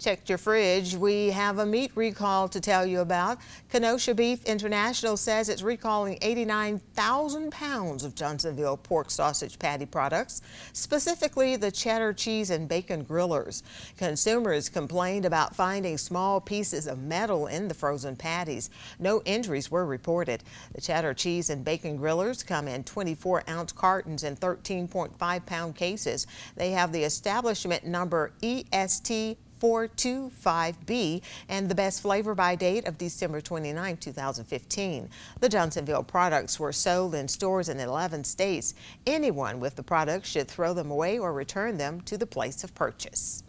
Checked your fridge. We have a meat recall to tell you about. Kenosha Beef International says it's recalling 89,000 pounds of Johnsonville pork sausage patty products, specifically the cheddar cheese and bacon grillers. Consumers complained about finding small pieces of metal in the frozen patties. No injuries were reported. The cheddar cheese and bacon grillers come in 24 ounce cartons and 13.5 pound cases. They have the establishment number EST 425B and the best flavor by date of December 29, 2015. The Johnsonville products were sold in stores in 11 states. Anyone with the products should throw them away or return them to the place of purchase.